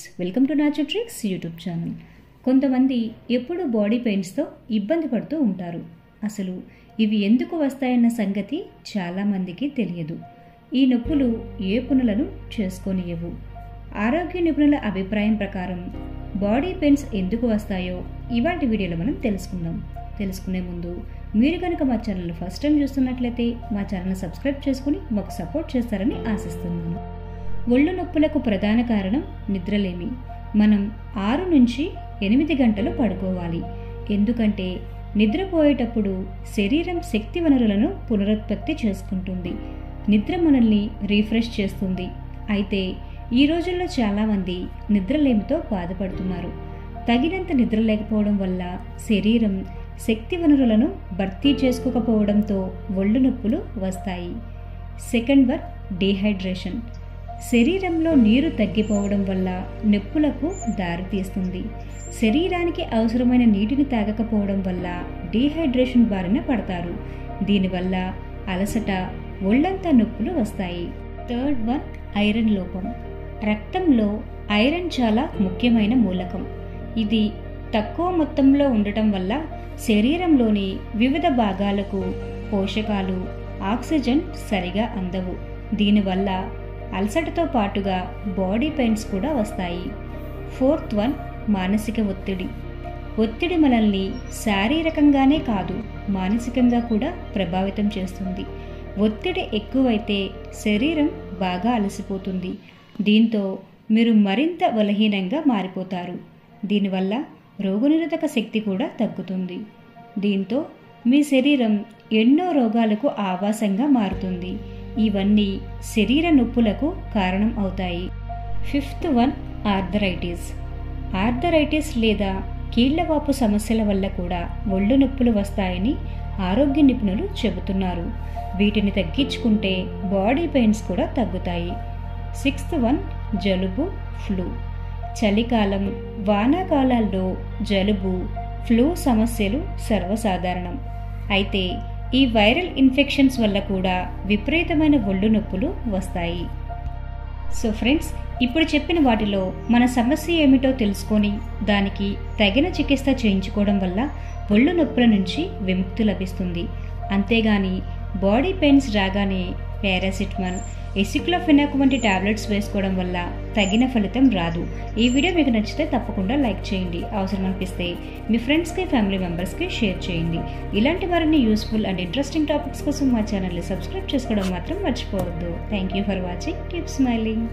Friends welcome to nature tricks YouTube channel కొంతమంది ఎప్పుడూ body పెయిన్స్తో ఇబ్బంది పడుతూ ఉంటారు. అసలు ఇవి ఎందుకు వస్తాయన్న సంగతి చాలామందికి తెలియదు. ఈ నొప్పులు ఏ పనులను చేసుకోనియవు ఆరోగ్య నిపుణుల అభిప్రాయం ప్రకారం బాడీ పెయిన్స్ ఎందుకు వస్తాయో ఇవాటి వీడియోలో మనం తెలుసుకుందాం. తెలుసుకునే ముందు మీరు కనుక మా ఛానల్ ఫస్ట్ టైం చూస్తున్నట్లయితే మా ఛానల్ సబ్స్క్రైబ్ చేసుకుని మాకు సపోర్ట్ చేస్తారని ఆశిస్తున్నాను. ఒళ్ళు నొప్పులకు ప్రధాన కారణం నిద్రలేమి. మనం ఆరు నుంచి ఎనిమిది గంటలు పడుకోవాలి. ఎందుకంటే నిద్రపోయేటప్పుడు శరీరం శక్తి వనరులను పునరుత్పత్తి చేసుకుంటుంది. నిద్ర మనల్ని రీఫ్రెష్ చేస్తుంది. అయితే ఈ రోజుల్లో చాలామంది నిద్రలేమితో బాధపడుతున్నారు. తగినంత నిద్ర లేకపోవడం వల్ల శరీరం శక్తి వనరులను భర్తీ చేసుకోకపోవడంతో ఒళ్ళు నొప్పులు వస్తాయి. Second work dehydration. శరీరంలో నీరు తగ్గిపోవడం వల్ల నొప్పులకు దారితీస్తుంది శరీరానికి అవసరమైన నీటిని తాగకపోవడం వల్ల డీహైడ్రేషన్ బారిన పడతారు. దీనివల్ల అలసట ఒళ్ళంతా నొప్పులు వస్తాయి. థర్డ్ వన్ ఐరన్ లోపం. రక్తంలో ఐరన్ చాలా ముఖ్యమైన మూలకం. ఇది తక్కువ మొత్తంలో ఉండటం వల్ల శరీరంలోని వివిధ భాగాలకు పోషకాలు ఆక్సిజన్ సరిగా అందవు. దీనివల్ల అలసటతో పాటుగా బాడీ పెయిన్స్ కూడా వస్తాయి. ఫోర్త్ వన్ మానసిక ఒత్తిడి. ఒత్తిడి మనల్ని శారీరకంగానే కాదు మానసికంగా కూడా ప్రభావితం చేస్తుంది. ఒత్తిడి ఎక్కువైతే శరీరం బాగా అలసిపోతుంది. దీంతో మీరు మరింత బలహీనంగా మారిపోతారు. దీనివల్ల రోగనిరోధక శక్తి కూడా తగ్గుతుంది. దీంతో మీ శరీరం ఎన్నో రోగాలకు ఆవాసంగా మారుతుంది. ఇవన్నీ శరీర నొప్పులకు కారణం అవుతాయి. Fifth one arthritis. ఆర్థరైటిస్ లేదా కీళ్ళవాపు సమస్యల వల్ల కూడా ఒళ్ళు నొప్పులు వస్తాయని ఆరోగ్య నిపుణులు చెబుతున్నారు. వీటిని తగ్గించుకుంటే బాడీ పెయిన్స్ కూడా తగ్గుతాయి. సిక్స్త్ వన్ జలుబు ఫ్లూ. చలికాలం వానాకాలాల్లో జలుబు ఫ్లూ సమస్యలు సర్వసాధారణం. అయితే ఈ వైరల్ ఇన్ఫెక్షన్స్ వల్ల కూడా విపరీతమైన ఒళ్ళు నొప్పులు వస్తాయి. సో ఫ్రెండ్స్ ఇప్పుడు చెప్పిన వాటిలో మన సమస్య ఏమిటో తెలుసుకొని దానికి తగిన చికిత్స చేయించుకోవడం వల్ల ఒళ్ళు నొప్పుల నుంచి విముక్తి లభిస్తుంది. అంతేగాని బాడీ పెయిన్స్ రాగానే పారాసిటమాల్. ఎసిక్లోఫెనాక్ వంటి టాబ్లెట్స్ వేసుకోవడం వల్ల తగిన ఫలితం రాదు. ఈ వీడియో మీకు నచ్చితే తప్పకుండా లైక్ చేయండి. అవసరం అనిపిస్తే మీ ఫ్రెండ్స్కి ఫ్యామిలీ మెంబర్స్కి షేర్ చేయండి. ఇలాంటి మరిన్ని యూస్ఫుల్ అండ్ ఇంట్రెస్టింగ్ టాపిక్స్ కోసం మా ఛానల్ని సబ్స్క్రైబ్ చేసుకోవడం మాత్రం మర్చిపోవద్దు. Thank you for watching. Keep smiling.